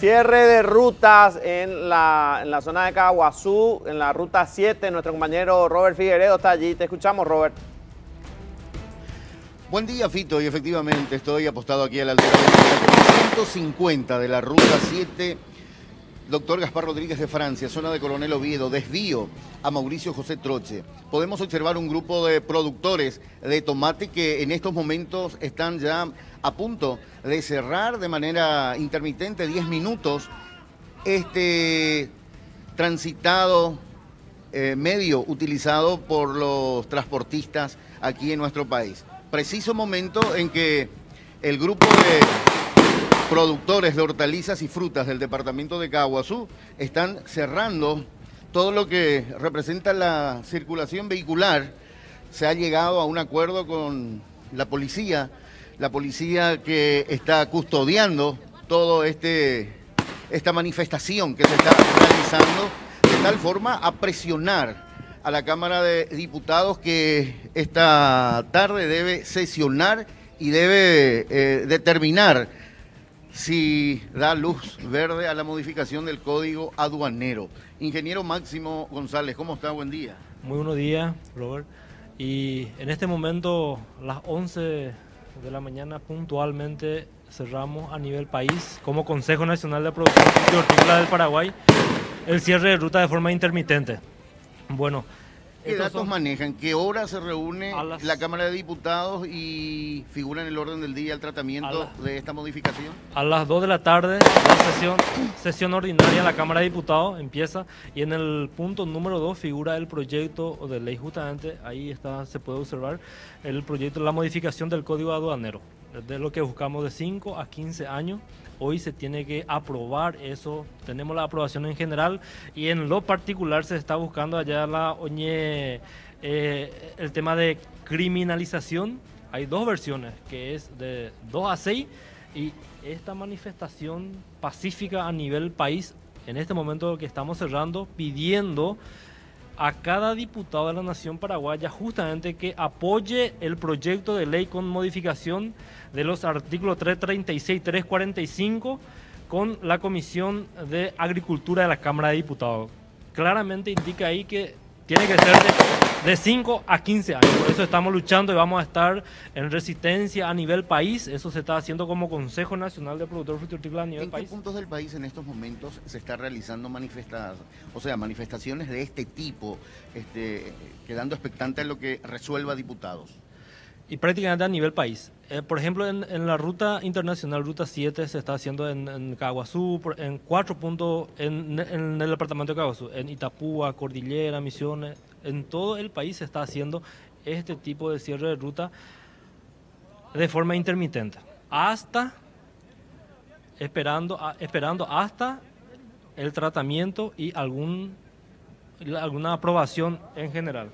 Cierre de rutas en la, en la zona de Caguazú, en la ruta 7. Nuestro compañero Robert Figueredo está allí. Te escuchamos, Robert. Buen día, Fito, y efectivamente estoy apostado aquí a la altura del 150 de la ruta 7. Doctor Gaspar Rodríguez de Francia, zona de Coronel Oviedo, desvío a Mauricio José Troche. Podemos observar un grupo de productores de tomate que en estos momentos están ya a punto de cerrar de manera intermitente 10 minutos este transitado eh, medio utilizado por los transportistas aquí en nuestro país. Preciso momento en que el grupo de productores de hortalizas y frutas del departamento de Caguazú están cerrando todo lo que representa la circulación vehicular. Se ha llegado a un acuerdo con la policía, la policía que está custodiando todo este esta manifestación que se está realizando de tal forma a presionar a la Cámara de Diputados que esta tarde debe sesionar y debe eh, determinar si da luz verde a la modificación del código aduanero. Ingeniero Máximo González, ¿cómo está? Buen día. Muy buenos días, Robert. Y en este momento, las 11 de la mañana, puntualmente cerramos a nivel país, como Consejo Nacional de Producción Hortícola del Paraguay, el cierre de ruta de forma intermitente. Bueno, ¿Qué datos manejan? ¿Qué hora se reúne la Cámara de Diputados y figura en el orden del día el tratamiento de esta modificación? A las 2 de la tarde, la sesión, sesión ordinaria de la Cámara de Diputados empieza y en el punto número 2 figura el proyecto de ley justamente, ahí está, se puede observar el proyecto de la modificación del Código Aduanero, de lo que buscamos de 5 a 15 años hoy se tiene que aprobar eso. Tenemos la aprobación en general y en lo particular se está buscando allá la oñe, eh, el tema de criminalización. Hay dos versiones, que es de 2 a 6 y esta manifestación pacífica a nivel país, en este momento que estamos cerrando, pidiendo a cada diputado de la Nación Paraguaya justamente que apoye el proyecto de ley con modificación de los artículos 336 y 345 con la Comisión de Agricultura de la Cámara de Diputados. Claramente indica ahí que tiene que ser de 5 a 15 años. Por eso estamos luchando y vamos a estar en resistencia a nivel país. Eso se está haciendo como Consejo Nacional de Productores Frutícolas a nivel país. ¿En qué puntos del país en estos momentos se está realizando manifestaciones, o sea, manifestaciones de este tipo, este, quedando expectante a lo que resuelva diputados? Y prácticamente a nivel país. Eh, por ejemplo, en, la ruta internacional, ruta 7, se está haciendo en, en Caguazú, en cuatro puntos en, en, el departamento de Caguazú, en Itapúa, Cordillera, Misiones, en todo el país se está haciendo este tipo de cierre de ruta de forma intermitente, hasta esperando, esperando hasta el tratamiento y algún, alguna aprobación en general.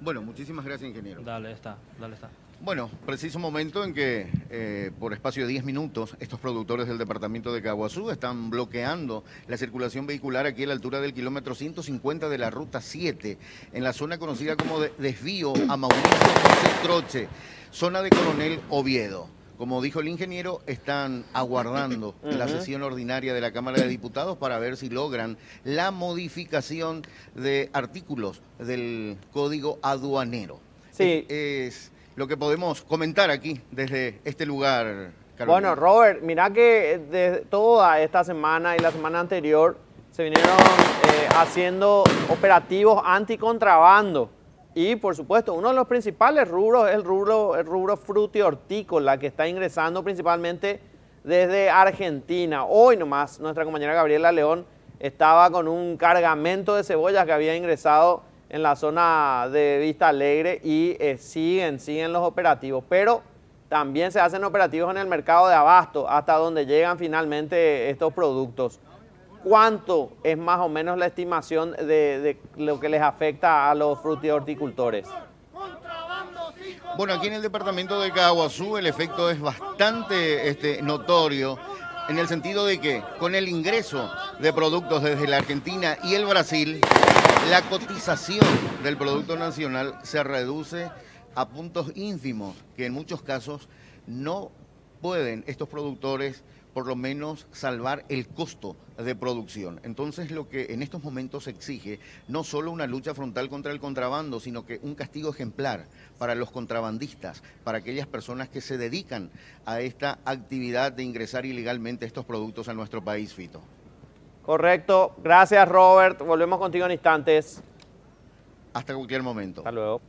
Bueno, muchísimas gracias, ingeniero. Dale, está, dale, está. Bueno, preciso momento en que eh, por espacio de 10 minutos estos productores del departamento de Caguazú están bloqueando la circulación vehicular aquí a la altura del kilómetro 150 de la ruta 7, en la zona conocida como desvío a Mauricio José Troche, zona de Coronel Oviedo. Como dijo el ingeniero, están aguardando la sesión ordinaria de la Cámara de Diputados para ver si logran la modificación de artículos del Código Aduanero. Sí. Es lo que podemos comentar aquí desde este lugar. Bueno, Robert, mira que de toda esta semana y la semana anterior se vinieron eh, haciendo operativos anticontrabando y por supuesto, uno de los principales rubros es el rubro, el rubro hortícola que está ingresando principalmente desde Argentina. Hoy nomás nuestra compañera Gabriela León estaba con un cargamento de cebollas que había ingresado en la zona de Vista Alegre y eh, siguen, siguen los operativos. Pero también se hacen operativos en el mercado de abasto hasta donde llegan finalmente estos productos. ¿Cuánto es más o menos la estimación de, lo que les afecta a los frutihorticultores? Bueno, aquí en el departamento de Caguazú el efecto es bastante este, notorio en el sentido de que con el ingreso de productos desde la Argentina y el Brasil, la cotización del Producto Nacional se reduce a puntos ínfimos que en muchos casos no pueden estos productores por lo menos salvar el costo de producción. Entonces lo que en estos momentos exige no solo una lucha frontal contra el contrabando, sino que un castigo ejemplar para los contrabandistas, para aquellas personas que se dedican a esta actividad de ingresar ilegalmente estos productos a nuestro país, Fito. Correcto. Gracias, Robert. Volvemos contigo en instantes. Hasta cualquier momento. Hasta luego.